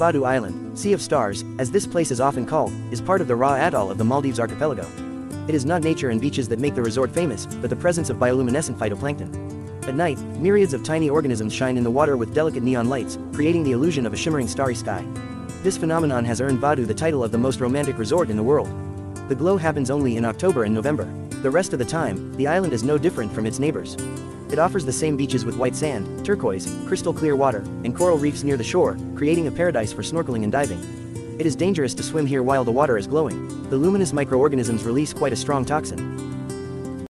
Vaadhoo Island, Sea of Stars, as this place is often called, is part of the Ra Atoll of the Maldives archipelago. It is not nature and beaches that make the resort famous, but the presence of bioluminescent phytoplankton. At night, myriads of tiny organisms shine in the water with delicate neon lights, creating the illusion of a shimmering starry sky. This phenomenon has earned Vaadhoo the title of the most romantic resort in the world. The glow happens only in October and November. The rest of the time, the island is no different from its neighbors. It offers the same beaches with white sand, turquoise, crystal clear water, and coral reefs near the shore, creating a paradise for snorkeling and diving. It is dangerous to swim here while the water is glowing. The luminous microorganisms release quite a strong toxin.